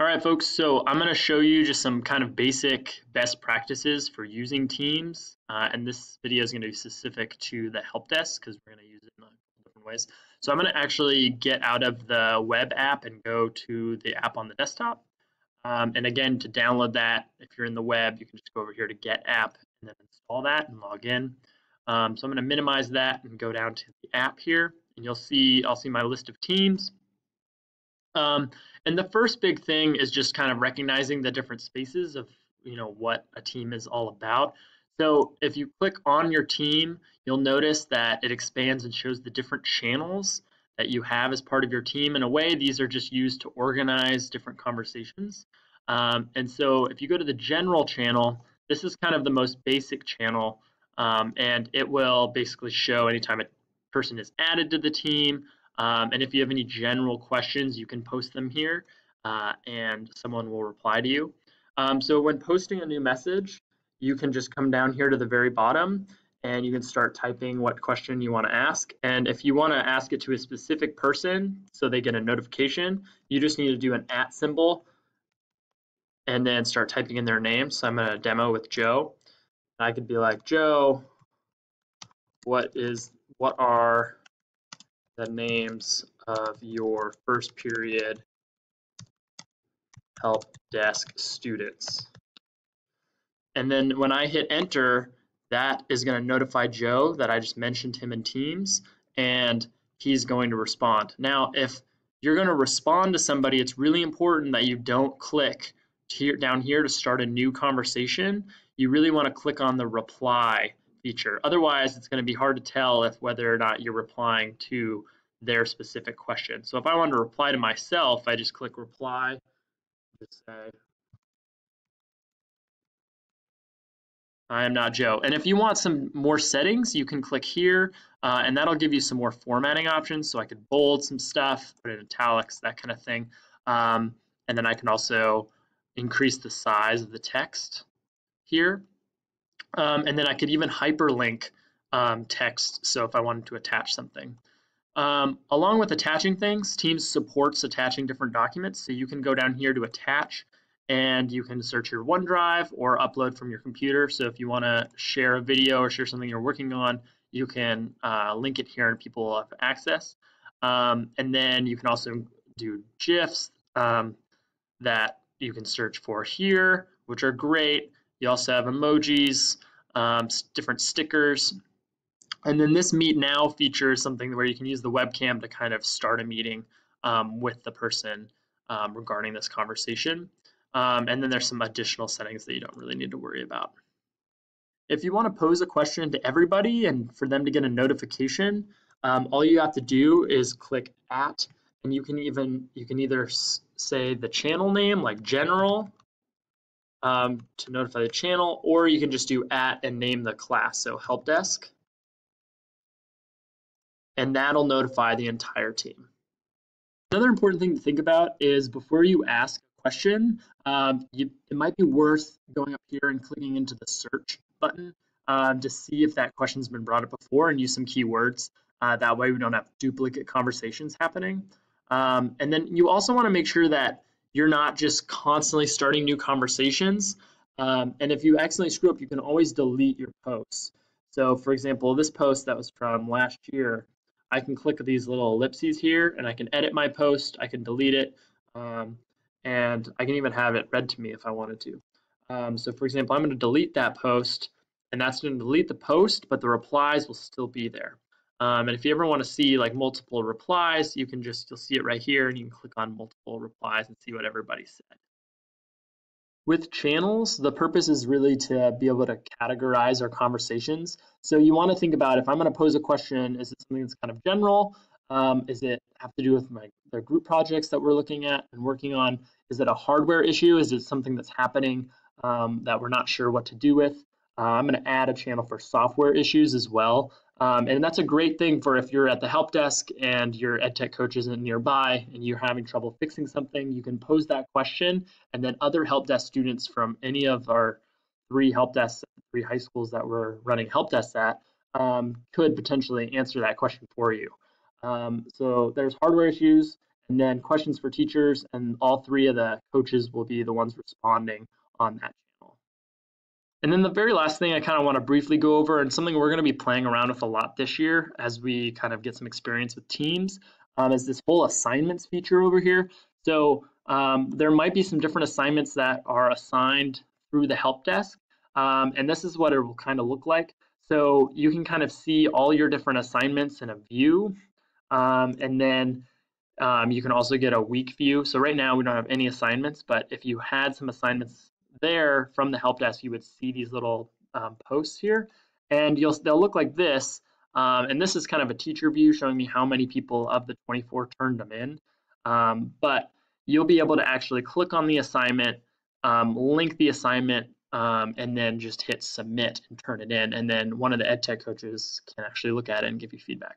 All right, folks, so I'm going to show you just some kind of basic best practices for using Teams. Uh, and this video is going to be specific to the help desk because we're going to use it in different ways. So I'm going to actually get out of the web app and go to the app on the desktop. Um, and again, to download that, if you're in the web, you can just go over here to Get App and then install that and log in. Um, so I'm going to minimize that and go down to the app here, and you'll see I'll see my list of teams. Um, and the first big thing is just kind of recognizing the different spaces of you know what a team is all about. So if you click on your team, you'll notice that it expands and shows the different channels that you have as part of your team. In a way, these are just used to organize different conversations. Um, and so if you go to the general channel, this is kind of the most basic channel, um, and it will basically show anytime a person is added to the team, um, and if you have any general questions, you can post them here uh, and someone will reply to you. Um, so when posting a new message, you can just come down here to the very bottom and you can start typing what question you want to ask. And if you want to ask it to a specific person so they get a notification, you just need to do an at symbol and then start typing in their name. So I'm going to demo with Joe. I could be like, Joe, what is what are the names of your first period help desk students. And then when I hit enter, that is going to notify Joe that I just mentioned him in Teams and he's going to respond. Now, if you're going to respond to somebody, it's really important that you don't click here, down here to start a new conversation. You really want to click on the reply feature. Otherwise, it's going to be hard to tell if whether or not you're replying to their specific question. So if I want to reply to myself, I just click reply, just say, I am not Joe. And if you want some more settings, you can click here, uh, and that'll give you some more formatting options. So I could bold some stuff, put it in italics, that kind of thing. Um, and then I can also increase the size of the text here. Um, and then I could even hyperlink um, text. So if I wanted to attach something. Um, along with attaching things, Teams supports attaching different documents. So you can go down here to attach and you can search your OneDrive or upload from your computer. So if you want to share a video or share something you're working on, you can uh, link it here and people will have access. Um, and then you can also do GIFs um, that you can search for here, which are great. You also have emojis, um, different stickers. And then this Meet Now feature is something where you can use the webcam to kind of start a meeting um, with the person um, regarding this conversation. Um, and then there's some additional settings that you don't really need to worry about. If you want to pose a question to everybody and for them to get a notification, um, all you have to do is click at, and you can even you can either say the channel name like general um, to notify the channel, or you can just do at and name the class. So help desk, and that'll notify the entire team. Another important thing to think about is before you ask a question, um, you, it might be worth going up here and clicking into the search button um, to see if that question's been brought up before and use some keywords. Uh, that way we don't have duplicate conversations happening. Um, and then you also want to make sure that you're not just constantly starting new conversations. Um, and if you accidentally screw up, you can always delete your posts. So for example, this post that was from last year, I can click these little ellipses here and I can edit my post, I can delete it, um, and I can even have it read to me if I wanted to. Um, so for example, I'm going to delete that post and that's going to delete the post, but the replies will still be there. Um, and if you ever want to see like multiple replies, you can just, you'll see it right here and you can click on multiple replies and see what everybody said. With channels, the purpose is really to be able to categorize our conversations. So you want to think about if I'm going to pose a question, is it something that's kind of general? Um, is it have to do with my the group projects that we're looking at and working on? Is it a hardware issue? Is it something that's happening um, that we're not sure what to do with? Uh, I'm going to add a channel for software issues as well. Um, and that's a great thing for if you're at the help desk and your EdTech coach isn't nearby and you're having trouble fixing something, you can pose that question and then other help desk students from any of our three help desks, three high schools that we're running help desks at, um, could potentially answer that question for you. Um, so there's hardware issues and then questions for teachers, and all three of the coaches will be the ones responding on that. And then the very last thing I kind of want to briefly go over, and something we're going to be playing around with a lot this year as we kind of get some experience with teams, um, is this whole assignments feature over here. So um, there might be some different assignments that are assigned through the help desk. Um, and this is what it will kind of look like. So you can kind of see all your different assignments in a view. Um, and then um, you can also get a week view. So right now we don't have any assignments, but if you had some assignments there from the help desk, you would see these little um, posts here. And you'll they'll look like this. Um, and this is kind of a teacher view showing me how many people of the 24 turned them in. Um, but you'll be able to actually click on the assignment, um, link the assignment, um, and then just hit submit and turn it in. And then one of the ed tech coaches can actually look at it and give you feedback.